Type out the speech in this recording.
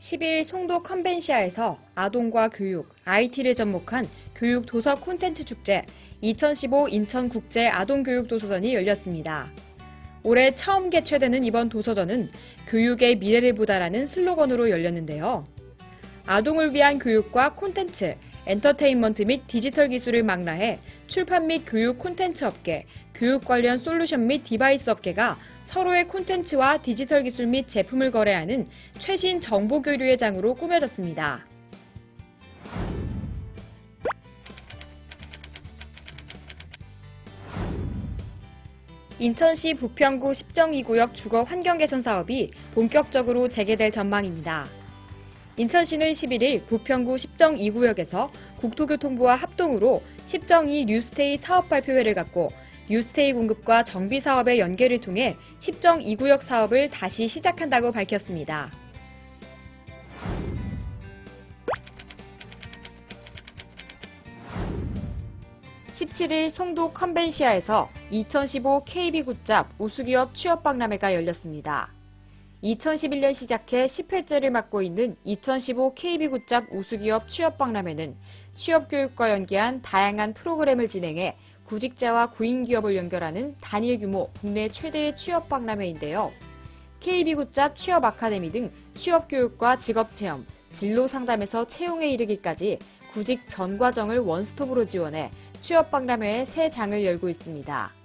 10일 송도 컨벤시아에서 아동과 교육, IT를 접목한 교육 도서 콘텐츠 축제 2015 인천 국제 아동 교육 도서전이 열렸습니다. 올해 처음 개최되는 이번 도서전은 교육의 미래를 보다라는 슬로건으로 열렸는데요. 아동을 위한 교육과 콘텐츠, 엔터테인먼트 및 디지털 기술을 망라해 출판 및 교육 콘텐츠 업계, 교육 관련 솔루션 및 디바이스 업계가 서로의 콘텐츠와 디지털 기술 및 제품을 거래하는 최신 정보 교류의 장으로 꾸며졌습니다. 인천시 부평구 10정 2구역 주거 환경 개선 사업이 본격적으로 재개될 전망입니다. 인천시는 11일 부평구 10정 2구역에서 국토교통부와 합동으로 10정 2 뉴스테이 사업 발표회를 갖고 뉴스테이 공급과 정비 사업의 연계를 통해 10정 2구역 사업을 다시 시작한다고 밝혔습니다. (17일) 송도 컨벤시아에서 2015 KB 굿잡 우수기업 취업박람회가 열렸습니다. 2011년 시작해 10회째를 맡고 있는 2015 KB 굿잡 우수기업 취업박람회는 취업교육과 연계한 다양한 프로그램을 진행해 구직자와 구인기업을 연결하는 단일 규모 국내 최대의 취업박람회인데요. KB굿잡 취업 아카데미 등 취업교육과 직업체험, 진로 상담에서 채용에 이르기까지 구직 전 과정을 원스톱으로 지원해 취업박람회의 새 장을 열고 있습니다.